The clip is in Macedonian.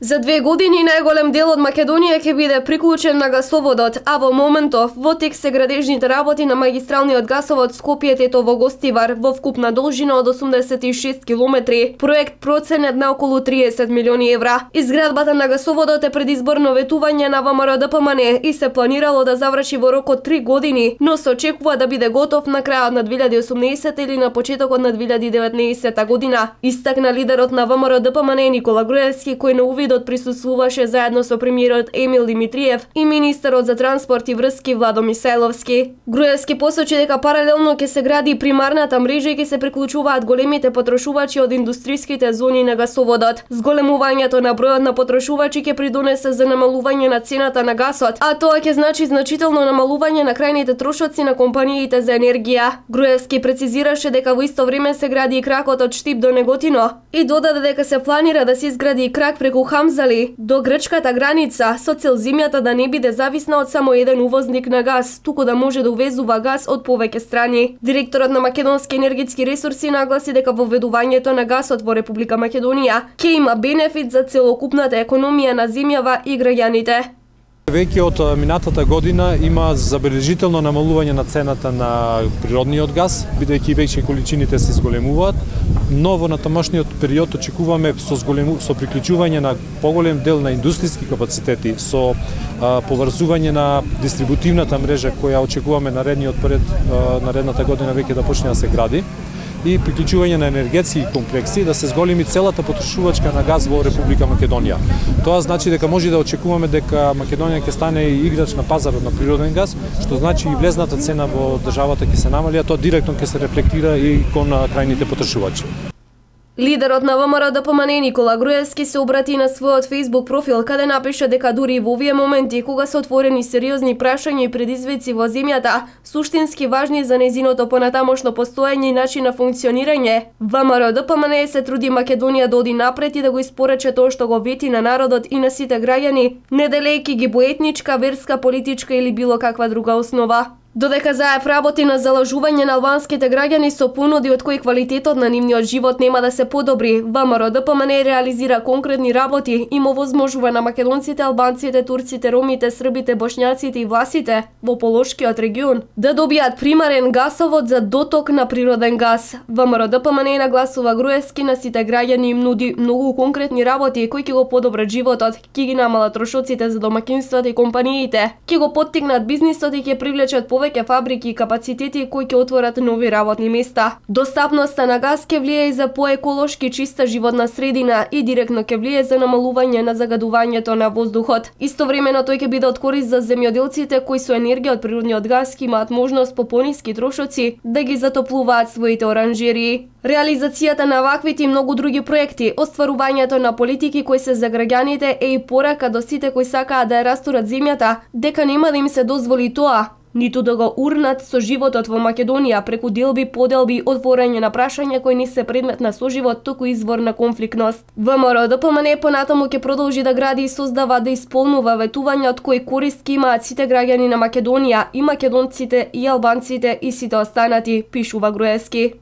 За две години најголем дел од Македонија ќе биде приклучен на гасоводот, а во моментов во тек се градежните работи на магистралниот гасовод Скопје Тетово Гостивар во вкупна должина од 86 километри. Проект проценет на околу 30 милиони евра. Изградбата на гасоводот е предизборно ветување на ВМРО ДПМН и се планирало да заврши во рок од 3 години, но се очекува да биде готов на крајот на 2018 или на почетокот на 2019 година. Истакна лидерот на ВМРО ДПМН Никола Груевски кој на видот присуствуваше заедно со премиерот Емил Димитриев и министерот за транспорт и врски Владо Миселовски. Груевски посочи дека паралелно ќе се гради примарната мрежа и ќе се приклучуваат големите потрошувачи од индустриските зони на гасоводот. Зголемувањето на бројот на потрошувачи ќе придонесе за намалување на цената на гасот, а тоа ќе значи значително намалување на крајните трошоци на компаниите за енергија. Груевски прецизираше дека во исто време се гради и кракот од Штип до Неготино и додаде дека се планира да се изгради и крак преку Хамзали до грчката граница со цел земјата да не биде зависна од само еден увозник на газ, туку да може да увезува газ од повеќе страни. Директорот на Македонски енергетски ресурси нагласи дека воведувањето на газот во Република Македонија ќе има бенефит за целокупната економија на земјава и граѓаните. Веќе од минатата година има забележително намалување на цената на природниот газ, бидејќи веќе количините се зголемуваат, но во натамошниот период очекуваме со зголему, со приклучување на поголем дел на индустријски капацитети, со а, поврзување на дистрибутивната мрежа која очекуваме наредниот пред наредната година веќе да почне да се гради и приклучување на енергетски комплекси да се зголеми целата потрошувачка на газ во Република Македонија. Тоа значи дека може да очекуваме дека Македонија ќе стане и играч на пазарот на природен газ, што значи и влезната цена во државата ќе се намали, а тоа директно ќе се рефлектира и кон крајните потрошувачи. Лидерот на ВМРО ДПМН Никола Груевски се обрати на својот Facebook профил каде напиша дека дури во овие моменти кога се отворени сериозни прашања и предизвици во земјата, суштински важни за незиното понатамошно постоење и начин на функционирање, ВМРО ДПМН се труди Македонија да оди напред и да го испораче тоа што го вети на народот и на сите граѓани, не делејќи ги боетничка, верска, политичка или било каква друга основа. Додека Заев работи на залажување на албанските граѓани со понуди од кои квалитетот на нивниот живот нема да се подобри, ВМРО ДПМН реализира конкретни работи и му возможува на македонците, албанците, турците, ромите, србите, бошњаците и власите во Полошкиот регион да добијат примарен гасовод за доток на природен газ. ВМРО ДПМН нагласува Груевски на сите граѓани им нуди многу конкретни работи кои ќе го подобрат животот, ќе ги намалат трошоците за домакинствата и компаниите, ќе го поттикнат бизнисот и ќе привлечат повеќе повеќе фабрики и капацитети кои ќе отворат нови работни места. Достапноста на газ ќе влие и за поеколошки чиста животна средина и директно ќе влие за намалување на загадувањето на воздухот. Истовремено тој ќе биде од корист за земјоделците кои со енергија од природниот газ ќе имаат можност по пониски трошоци да ги затоплуваат своите оранжерии. Реализацијата на ваквите и многу други проекти, остварувањето на политики кои се за граѓаните е и порака до сите кои сакаат да ја растурат земјата, дека нема да им се дозволи тоа, ниту да го урнат со животот во Македонија преку делби, поделби, отворање на прашања кои не се предмет на соживот, туку извор на конфликтност. ВМРО ДПМН понатаму ќе продолжи да гради и создава да исполнува ветувања од кои корист ќе имаат сите граѓани на Македонија, и македонците, и албанците, и сите останати, пишува Груевски.